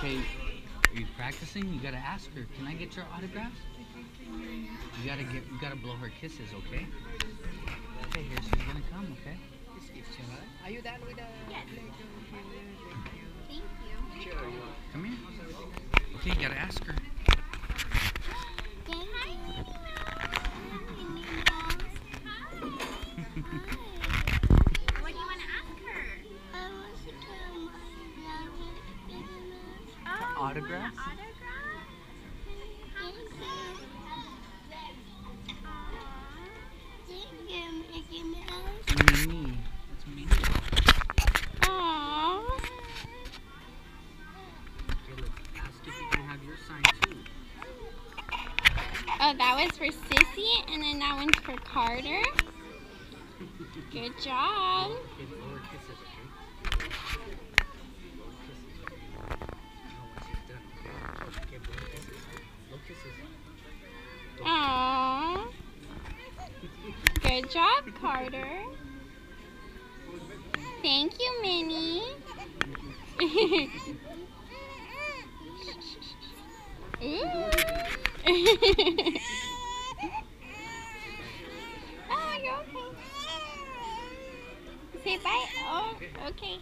Okay, are you practicing? You gotta ask her. Can I get your autograph? You gotta get. You gotta blow her kisses, okay? Okay, here she's gonna come. Okay. Are you done with the? Yes. Thank you. Come here. Okay, you gotta ask her. Autograph? you want an autograph? Minnie. It's Minnie. Aw. Okay, look. Ask if you can have your sign too. Oh, that was for Sissy, and then that one's for Carter. Good job. Aww. Good job, Carter. Thank you, Minnie. Oh, you're okay. Say bye. Oh, okay.